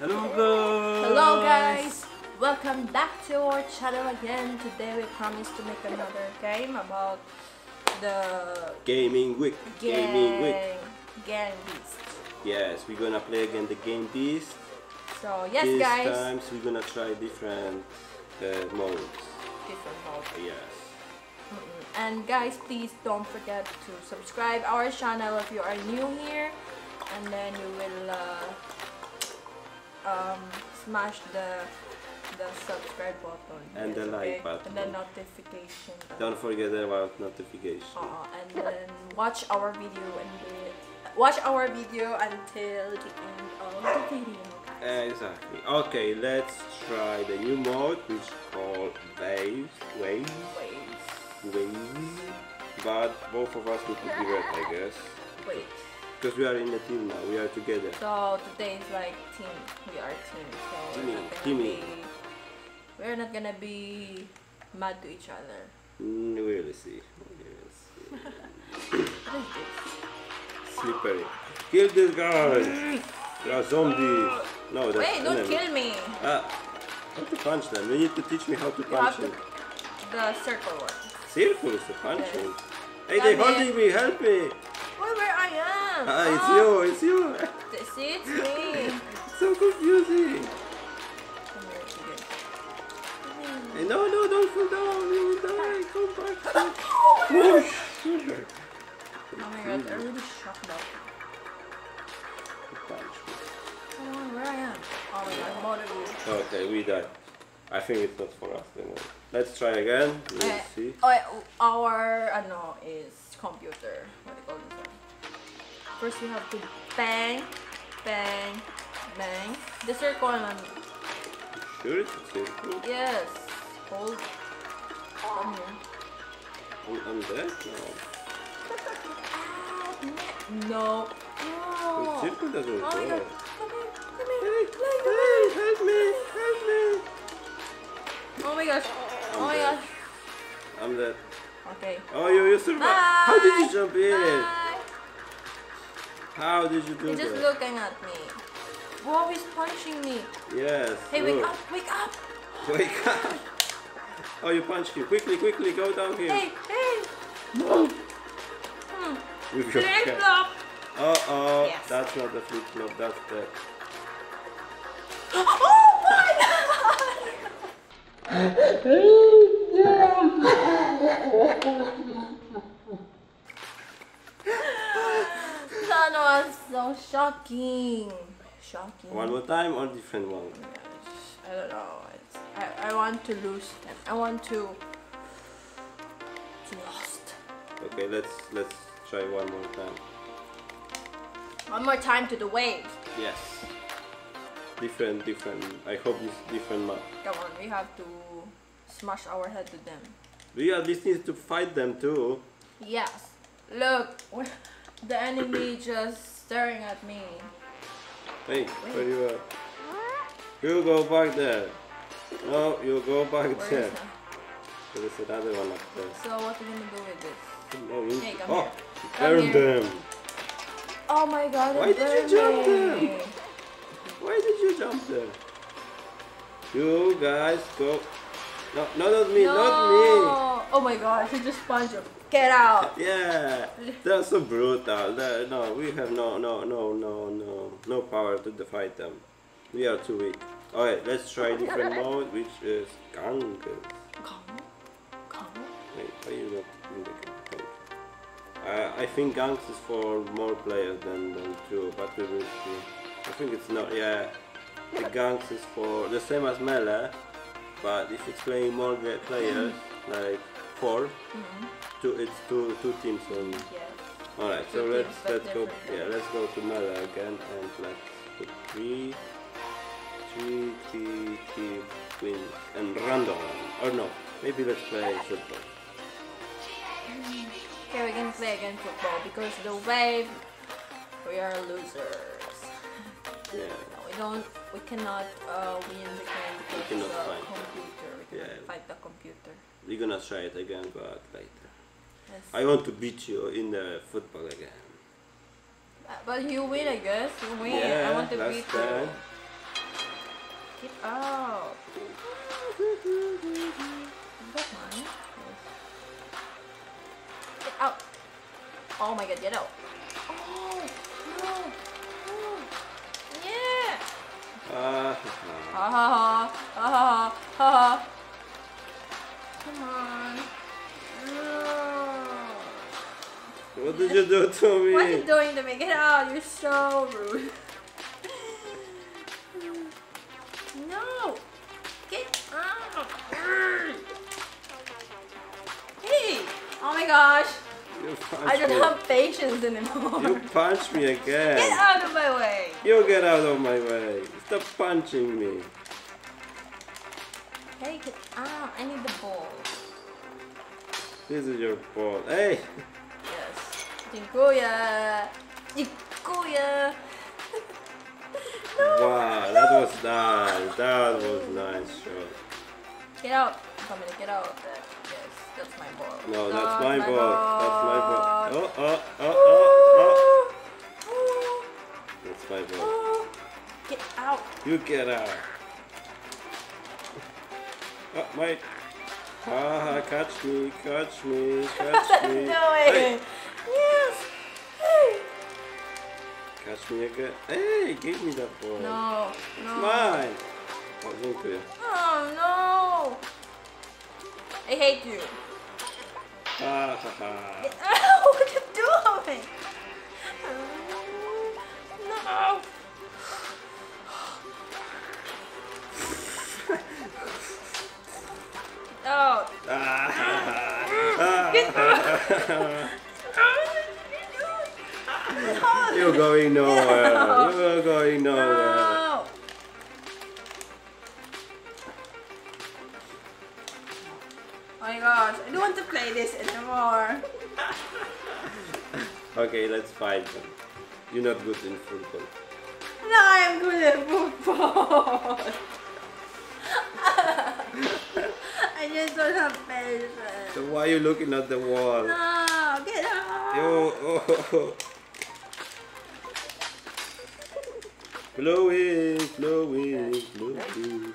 Hello guys! Hello guys! Welcome back to our channel again. Today we promise to make another game about the Gaming week. gang, Gaming week. gang beast. Yes, we're gonna play again the game beast. So yes This guys, times we're gonna try different uh, modes. different mode. Yes. And guys, please don't forget to subscribe our channel if you are new here, and then you will uh, um, smash the the subscribe button And the yes, like okay? button. and the notification. button. Don't forget about notification. Uh, and then watch our video and watch our video until the end of the video. Guys. Exactly. Okay, let's try the new mode which is called Waves. Waves. Wait, But both of us need to be red, I guess. wait. Because we are in a team now. We are together. So today is like team. We are team. So Teamy, we're not be. We're not gonna be mad to each other. Mm, we will see. We will see. What is this? Slippery. Kill this guy! There are zombies. No, that's Wait! Don't enemy. kill me. Ah, how to punch them? You need to teach me how to You punch to them. the circle one. Circle is the punching. Hey, they it. holding me. Help me! Wait, where I am? Ah, it's Oh, you. It's you. See, it's me. So confusing. Come here, again. Hey, no, no, don't fall down. You will die. Come back. Oh Whoosh. my god, I'm really shocked about it. Punch me. Come on, where I am? Oh my god, of you. Okay, we died. I think it's not for us anymore. Let's try again. Let's uh, see. oh, yeah, our ano is computer. What do you call this one? First we have to bang, bang, bang. The circle one. Sure, it's a circle. Yes. Hold. Come here. I'm, I'm dead. No. The No. circle doesn't Oh my go. Come here. Come here. Hey, hey, help me, help me. Oh my gosh. Oh my dead. gosh. I'm dead. Okay. Oh, you, you survived. Bye. How did you jump in? Bye. How did you do that? He's just looking at me. Wow, he's punching me. Yes. Hey, wake up, wake up. Wake up. Oh, you punched him. Quickly, quickly, go down here. Hey, hey. No. Hmm. With your Flip flop. Uh-oh. Yes. That's not the flip flop, that's the... Oh. that was so shocking. Shocking. One more time or different one? Oh I don't know. It's, I, I want to lose them. I want to to lost. Okay, let's let's try one more time. One more time to the wave. Yes. Different, different. I hope it's different map. Come on, we have to smash our head to them. We at least need to fight them too. Yes. Look, the enemy just staring at me. Hey, where you are? You go back there. No, you go back Where there. Is there is another one up there. So what are we gonna do with this? No, you Hey, come oh, here. you Come burned here. them. Oh my god! Why did you jump me. them? Why did you jump there? You guys go. No, no, not me, no. not me. Oh my god! He just punched him. Get out! Yeah, they're so brutal. They're, no, we have no, no, no, no, no, no power to fight them. We are too weak. Alright, let's try different mode, which is Gangs. Come, come. Wait, why you not in the I think Gangs is for more players than, than two, but we will see. I think it's not, yeah. The Gangs is for the same as Melee, but if it's playing more players, like 4 Mm-hmm. two, it's two two teams only. Yes. Alright, Two so let's teams, let's go yeah, let's go to Melee again and let's put three three three three wins and random. Or no, maybe let's play football. Okay, we can play again football because the wave, we are losers. Yeah. No, we don't. We cannot uh, win the game because cannot of the fight. computer. We cannot Yeah. fight the computer. We're gonna try it again, but later. Yes. I want to beat you in the football again. But you win, I guess. You win. I Yeah, want to last beat time. you. Get out. That's mine. Yes. Get out. Oh my god, get out. Oh, no. no. Yeah. Ah, Ha ha ha. Ha ha ha. ha. Come on. No. what did you do to me? What are you doing to me? Get out. You're so rude. No. Get out. Hey. Oh my gosh. I don't me. have patience anymore. You punched me again. Get out of my way. You get out of my way. Stop punching me. Hey, out. Ah, I need the ball. This is your fault. Hey! Yes. Dziękuję. Dziękuję. no. Wow, that was nice. That was nice shot. Get out. Dominic, get out of there. Yes, that's my ball. No, that's my ball. That's my ball. ball. Oh, oh, oh, oh. Oh. That's my ball. Get out. You get out. Oh, my. Ah, catch me, catch me, catch me. no way. Hey, Yes. Hey. catch me again. Hey, give me that ball. No. It's No. mine. Oh, dziękuję. Oh no. I hate you. Ah, ha, ha. What are you doing? No. Oh. Ha, ha. Get out. You're going nowhere. You're going nowhere. No. Oh my gosh, I don't want to play this anymore. Okay, let's fight them. You're not good in football. No, I'm good at football. I just don't have patience. So why are you looking at the wall? No, get out. Yo, oh, Blowing, blowing, blowing.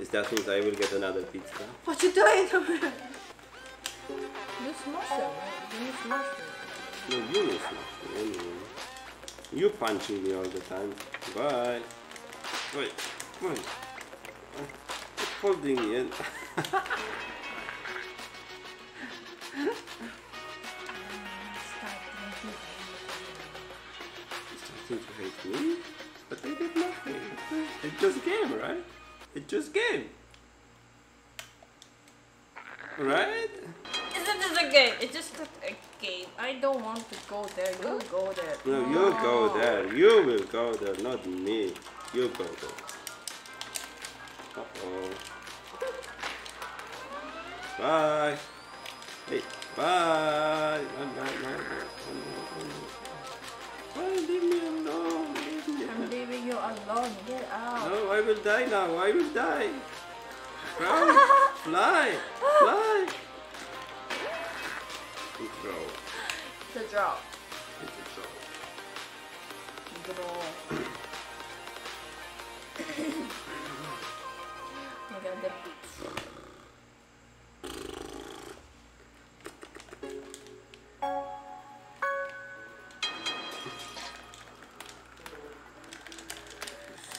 Is that means I will get another pizza? What you doing to me? You smash them. You smash them. No, you will smash me anyway. You punching me all the time. Bye. Wait, come on. Uh, Stop holding me. Starting to hate me? But they did nothing. It's just game, right? It's just game. Right? Isn't this a game? It's just a a game. I don't want to go there. You go there. No, you go there. You will go there, not me. You go there. Uh oh. Bye. Hey, bye. Bye, leave me alone. Leave me I'm leaving you alone. Get out. No, I will die now. I will die. Run. Fly. Fly. You throw. It's a draw. It's a throw. Draw. I got the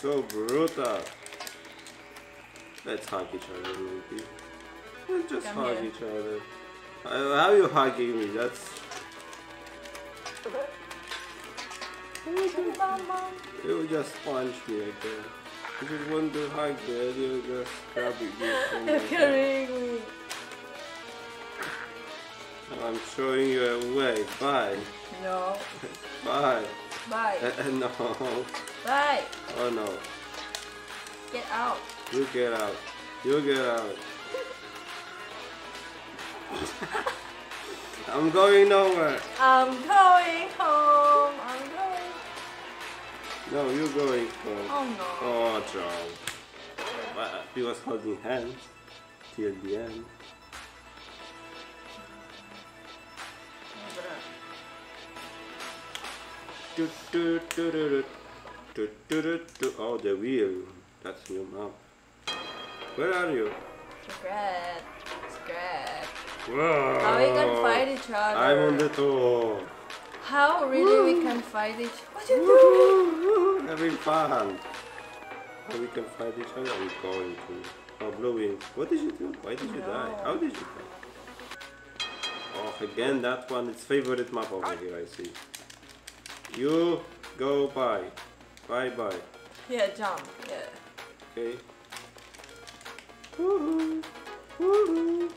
So brutal. Let's hug each other, maybe. Let's just Come hug here. each other. How you hugging me? That's you just punch me again. You just want to hug me, you just grab my You're carrying me. I'm showing you a way. Bye. No. Bye. Bye. No. Bye. Oh no. Get out. You get out. You get out. I'm going nowhere. I'm going home. I'm going. No, you're going home. Oh no. Oh. But he was holding hands till the end. Do, do, do, do, do. Do, do, do. Oh, the wheel. That's your map. Where are you? Grab. Grab. Whoa. How we can fight each other? I'm on the top. How really Woo. we can fight each other? What are you Woo. doing? Having fun. How we can fight each other? Are we going to. Oh, blowing! What did you do? Why did no. you die? How did you die? Oh, again that one. It's favorite map over here, I see. You go by. Bye bye. Yeah, jump. Yeah. Okay. Woohoo! Woohoo!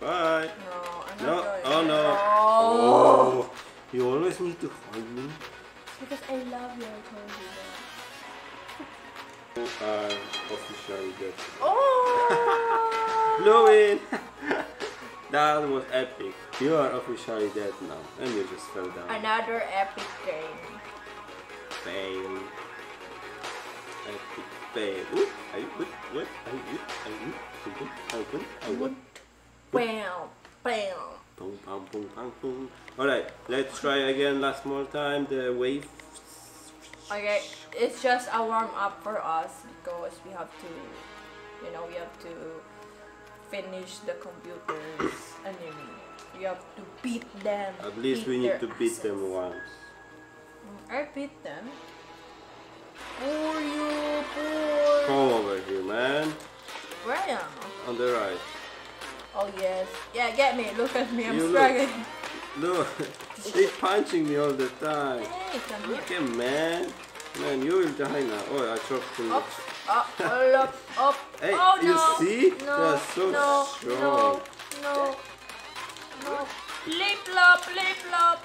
Bye. No, I'm No. not going. Oh no. Oh. Oh. You always need to hold me. Because I love you, I told you that. You are officially dead. Oh! Blowing! that was epic. You are officially dead now. And you just fell down. Another epic game. Fail. Epic fail. Ooh, I would, what? I would, I would, I would, I would, I would. Bam! Bam! Boom, bam, boom, bam, boom. Alright, let's try again last more time. The wave. Okay, it's just a warm up for us because we have to, you know, we have to finish the computers enemy. We have to beat them. At least we need to beat them once. I beat them. Poor you, poor. Come over here, man. Where am I? On the right. Oh yes. Yeah, get me. Look at me. I'm You struggling. Look, they punching me all the time. Hey, come here. Okay, man. Man, you will die now. Oh, I dropped him. Up, up, up, up. Hey, oh you see? No, They are so no, strong. No, no, no. Flip flop, flip flop.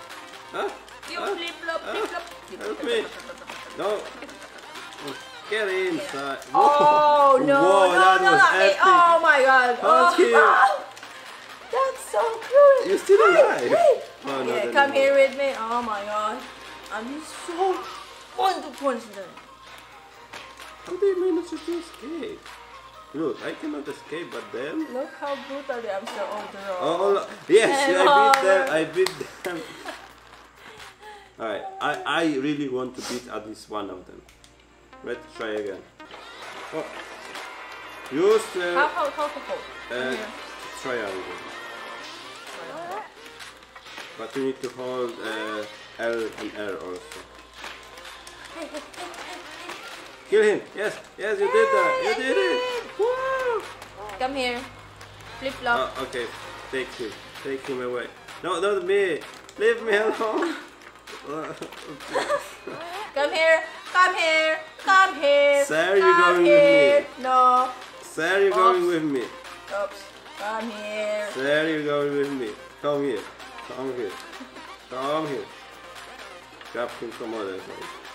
Huh? You Huh? flip flop, flip flop. Help me. No. Get inside. Oh no, Whoa, no, that no, was no. Hey, epic. oh my god. Oh, ah. That's so cool. You're still alive. Hey. Oh, no, yeah, come no. here with me. Oh my god. I'm so punch them. How you manage to escape? Look, I cannot escape, but them. Look how brutal they are. I'm so old. Oh, oh, yes, I beat them. on. I beat them. Alright, I, I really want to beat at least one of them. Let's try again. Oh. Use How, the how, how to hold? uh, triangle. But you need to hold uh, L and R also. Kill him! Yes! Yes, you did that! You did it! Woo! Come here. Flip flop. Oh, okay. Take him. Take him away. No, not me! Leave me alone! Come here. Come here. Come here. Sir, you're going with me. No. Sir, you're going with me. Oops. Come here. Sir, you're going with me. Come here. Come here. Come here. Grab him from other side.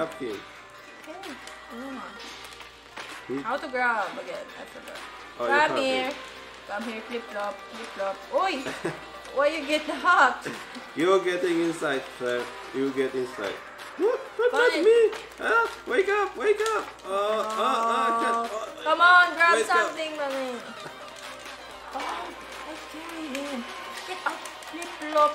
Him. Okay. Mm. Hmm? How to grab again? I forgot. Oh, Come here. Come here. Flip flop. Flip flop. Oi. Why you get hot? You're getting inside, sir. You get inside. What? Fine. me! Huh? Wake up! Wake up! Oh, oh, oh, oh, Come on, grab Wake something, Malin. Oh, I carried him. Get up, flip flop.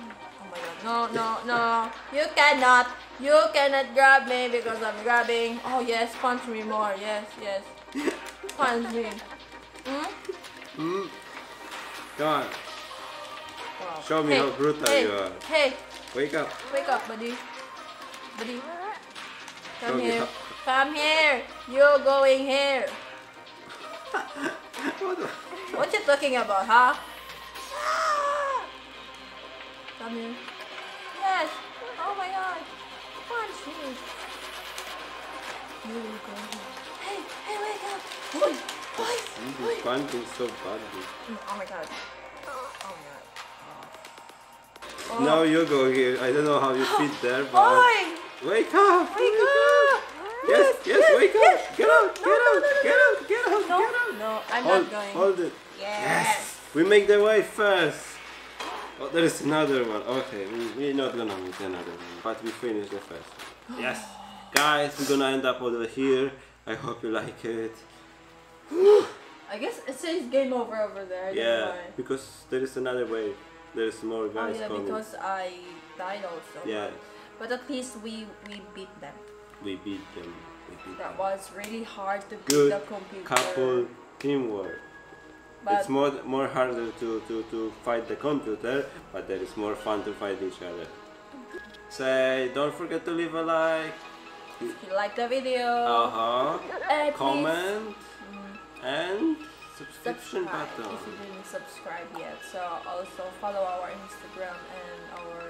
Oh my god, no, no, no. You cannot. You cannot grab me because I'm grabbing. Oh yes, punch me more. Yes, yes. Punch me. Hmm? Mm. Come on. Wow. Show me Hey, how brutal hey, you are. Hey, Wake up. wake up, buddy. Buddy. Come Show here. Come here. You're going here. What What you talking about, huh? Come here. Yes. Oh my god. Here. Hey, hey, wake up. Boy, boy, oi. punching so badly. Oh my god. Oh my god. Oh. Now you go here. I don't know how you fit there, but Oi! wake up! Wake up! Yes, yes, wake yes. up! Get out! No, Get no, out! no, Get out! Get out! No, Get out! no, I'm Hold, not going. hold it. Yes. We make the way first. Oh, there is another one. Okay, we, we're not gonna make another one, but we finished the first one. Yes, guys, we're gonna end up over here. I hope you like it. I guess it says game over over there. I Yeah, because there is another way. There's more guys Oh yeah, coming. because I died also. yeah, But at least we we beat them. we beat them. We beat That them. was really hard to beat the computer. Couple teamwork. But it's more more harder to, to, to fight the computer, but there is more fun to fight each other. Say, don't forget to leave a like. if you like the video, Uh huh. Comment mm, and subscription subscribe button. if you didn't subscribe yet. So also follow our Instagram and our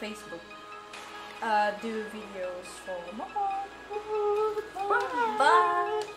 Facebook. Uh, do videos for more. Bye Bye.